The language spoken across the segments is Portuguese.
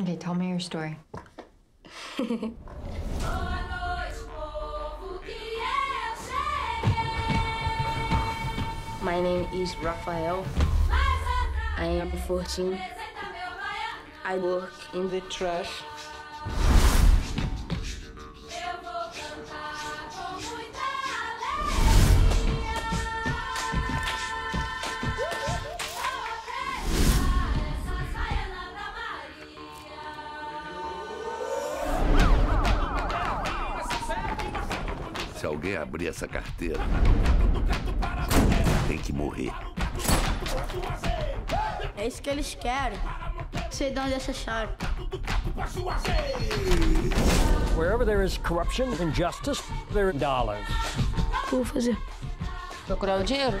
Okay, tell me your story. My name is Rafael. I am 14. I work in the trash. Se alguém abrir essa carteira, tem que morrer. É isso que eles querem. Sei de onde acharam. Wherever there is corruption, injustice, there are dollars. O que eu vou fazer? Procurar o dinheiro?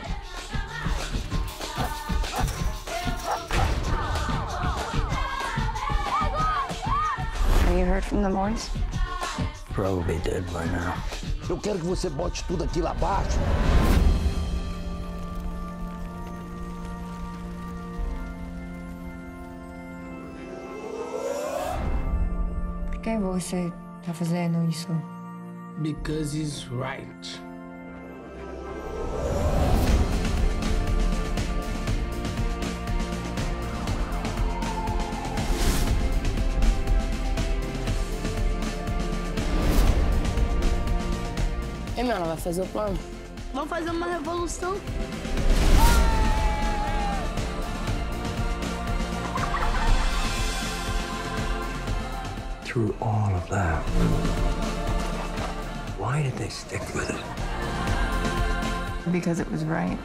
Have you heard from the Moors? Probably dead by now. Eu quero que você bote tudo aqui lá abaixo. Por que você tá fazendo isso? Because he's right. E meu, ela vai fazer o plano? Vamos fazer uma revolução. Through all of that, why did they stick with it? Because it was right.